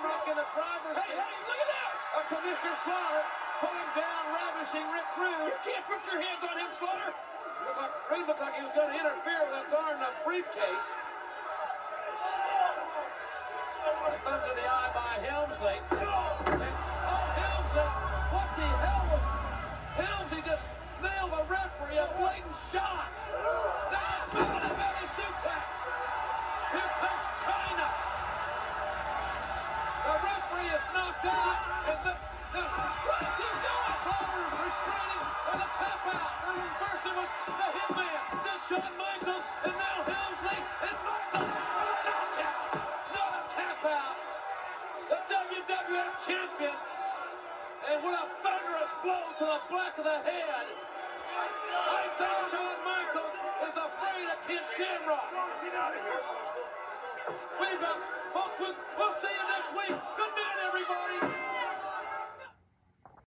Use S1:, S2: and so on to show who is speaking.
S1: Shamrock in the driver's
S2: Hey,
S1: seat.
S2: hey, look at that!
S1: A Commissioner Slaughter pulling down ravishing Rick Rude.
S2: You can't put your hands on him, Slaughter!
S1: Looked Rude looked like he was going to interfere with a guard in a uh, briefcase. Up to the eye by Helmsley. And, oh, Helmsley! What the hell was... Helmsley just nailed the referee a blatant shot. Now, belly belly suplex. Here comes Chyna. Referee is knocked out. And the, the, what is he doing? Slaughter's restraining and a tap out. First it was the Hitman, then Shawn Michaels, and now Helmsley and Michaels. A knockout, not a tap out. The WWF champion. And with a thunderous blow to the back of the head. I think Shawn Michaels is afraid of Ken Shamrock.
S2: Out.
S1: We've got, folks, we'll see you next week